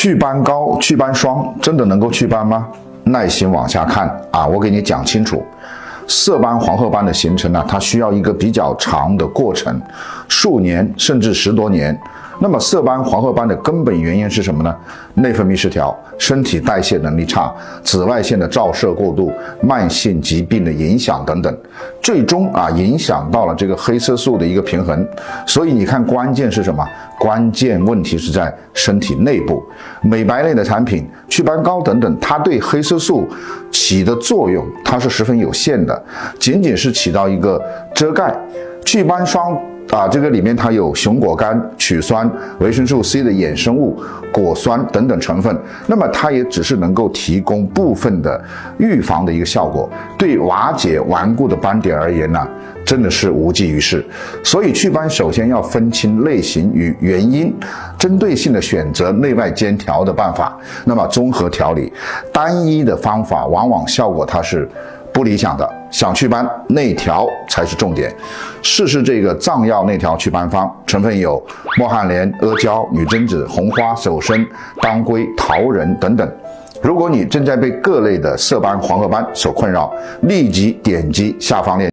祛斑膏、祛斑霜真的能够祛斑吗？耐心往下看啊，我给你讲清楚。色斑、黄褐斑的形成呢，它需要一个比较长的过程，数年甚至十多年。那么色斑、黄褐斑的根本原因是什么呢？内分泌失调、身体代谢能力差、紫外线的照射过度、慢性疾病的影响等等，最终啊影响到了这个黑色素的一个平衡。所以你看，关键是什么？关键问题是在身体内部。美白类的产品、祛斑膏等等，它对黑色素起的作用，它是十分有限的，仅仅是起到一个遮盖。祛斑霜。啊，这个里面它有熊果苷、曲酸、维生素 C 的衍生物、果酸等等成分，那么它也只是能够提供部分的预防的一个效果，对瓦解顽固的斑点而言呢，真的是无济于事。所以祛斑首先要分清类型与原因，针对性的选择内外兼调的办法。那么综合调理，单一的方法往往效果它是。不理想的，想祛斑内调才是重点。试试这个藏药内调祛斑方，成分有莫汉莲、阿胶、女贞子、红花、手参、当归、桃仁等等。如果你正在被各类的色斑、黄褐斑所困扰，立即点击下方链。